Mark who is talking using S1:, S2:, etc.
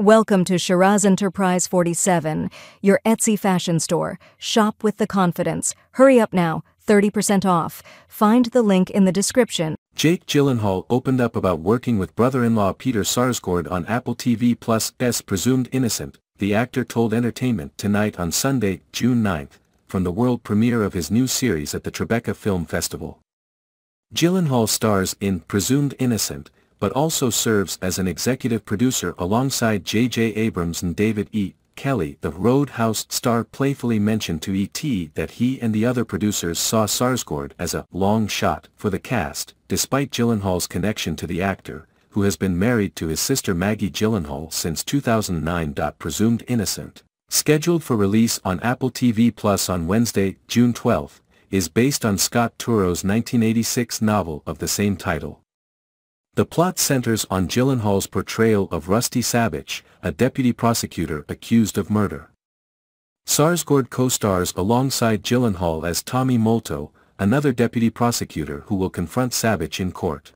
S1: Welcome to Shiraz Enterprise 47, your Etsy fashion store. Shop with the confidence. Hurry up now, 30% off. Find the link in the description.
S2: Jake Gyllenhaal opened up about working with brother-in-law Peter Sarsgaard on Apple TV Plus S Presumed Innocent, the actor told Entertainment Tonight on Sunday, June 9, from the world premiere of his new series at the Tribeca Film Festival. Gyllenhaal stars in Presumed Innocent, but also serves as an executive producer alongside J.J. Abrams and David E. Kelley. The Roadhouse star playfully mentioned to E.T. that he and the other producers saw Sarsgaard as a long shot for the cast, despite Gyllenhaal's connection to the actor, who has been married to his sister Maggie Gyllenhaal since 2009. Presumed Innocent, scheduled for release on Apple TV Plus on Wednesday, June 12, is based on Scott Turow's 1986 novel of the same title. The plot centers on Gyllenhaal's portrayal of Rusty Sabich, a deputy prosecutor accused of murder. Sarsgaard co-stars alongside Gyllenhaal as Tommy Molto, another deputy prosecutor who will confront Sabich in court.